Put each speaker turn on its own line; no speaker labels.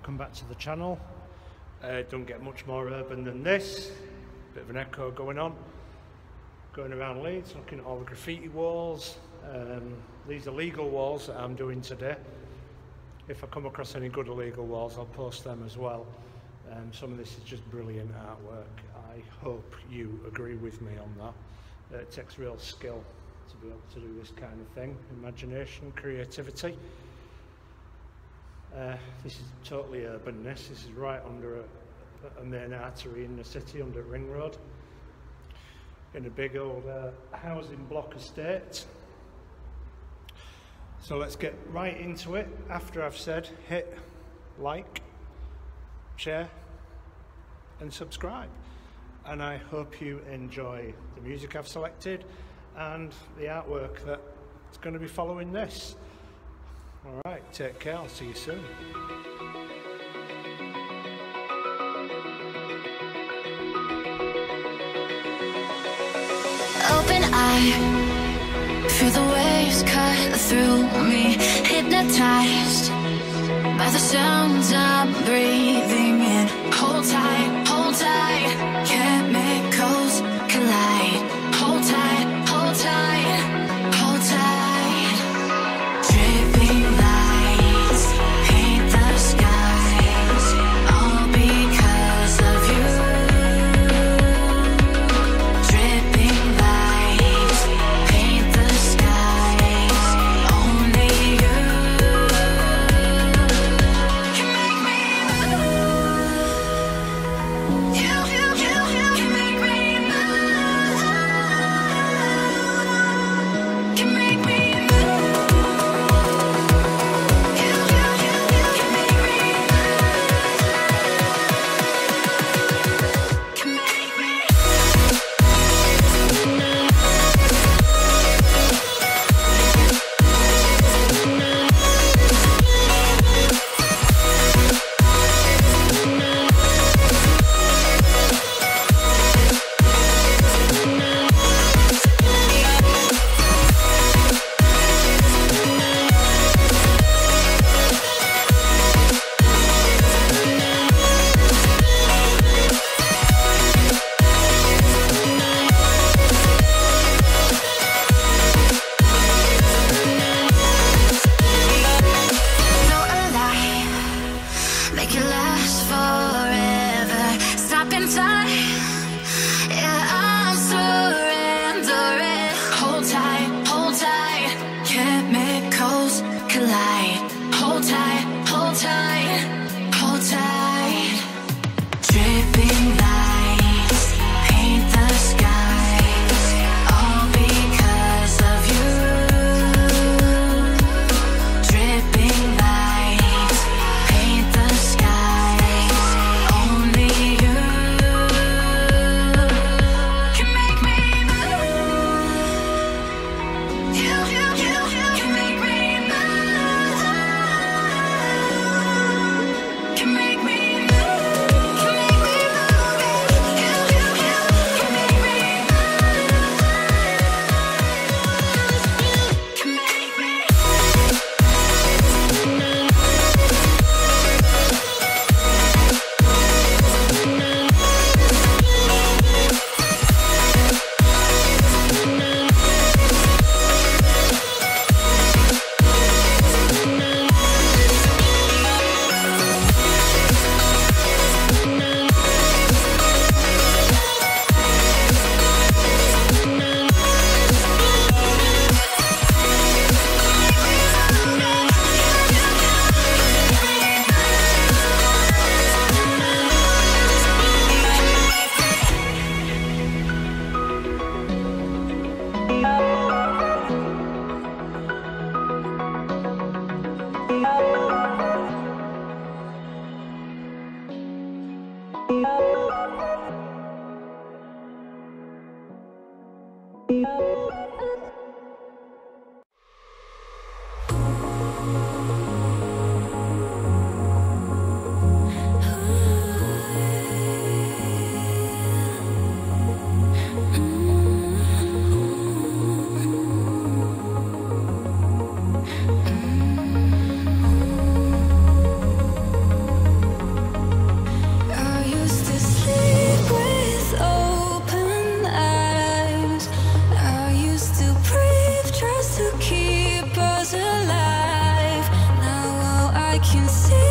welcome back to the channel. Uh, don't get much more urban than this. Bit of an echo going on. Going around Leeds, looking at all the graffiti walls. Um, these legal walls that I'm doing today. If I come across any good illegal walls, I'll post them as well. Um, some of this is just brilliant artwork. I hope you agree with me on that. Uh, it takes real skill to be able to do this kind of thing. Imagination, creativity. Uh, this is totally urban. This, this is right under a, a main artery in the city, under Ring Road, in a big old uh, housing block estate. So let's get right into it. After I've said hit like, share, and subscribe. And I hope you enjoy the music I've selected and the artwork that's going to be following this. All right, take care. I'll see you soon.
Open eye, feel the waves cut through me. Hypnotized by the sounds I'm breathing in. Hold tight, hold tight. Chemicals can see